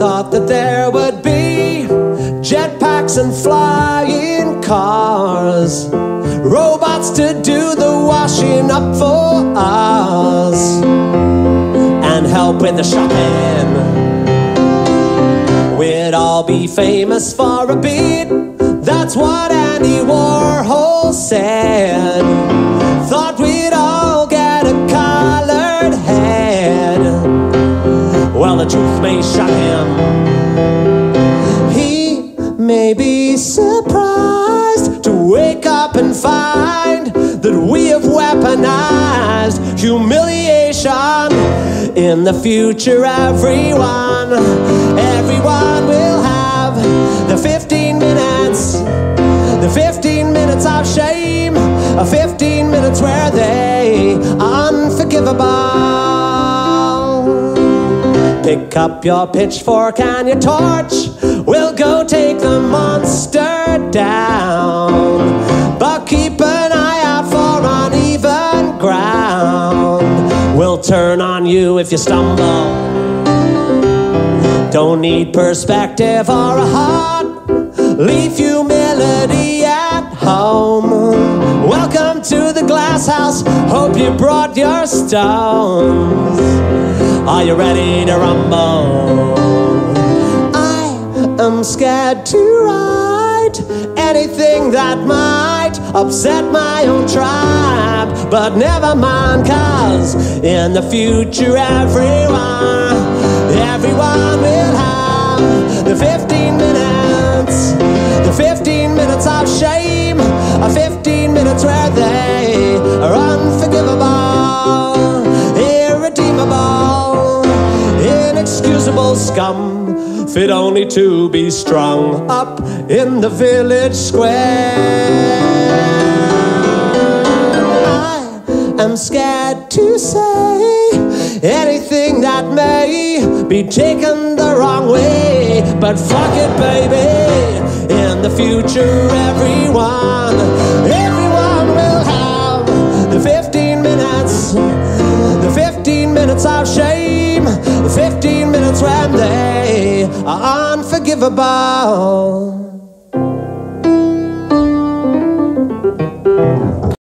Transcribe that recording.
thought that there would be jetpacks and flying cars, robots to do the washing up for us, and help with the shopping. We'd all be famous for a beat. That's what Andy Warhol said. Thought we'd all get a colored head. Well, the truth may shock him. May be surprised to wake up and find that we have weaponized humiliation. In the future, everyone, everyone will have the 15 minutes, the 15 minutes of shame, a 15 minutes where they are unforgivable. Pick up your pitchfork and your torch. Down. But keep an eye out for uneven ground. We'll turn on you if you stumble. Don't need perspective or a heart. Leave humility at home. Welcome to the glass house. Hope you brought your stones. Are you ready to rumble? I am scared to anything that might upset my own tribe. But never mind, cause in the future, everyone, everyone will have the 15 inexcusable scum, fit only to be strung up in the village square. I am scared to say anything that may be taken the wrong way, but fuck it, baby. In the future, everyone, everyone will have the 15 minutes, the 15 minutes of shame, the 15 when they are unforgivable.